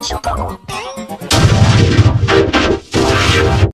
初夏の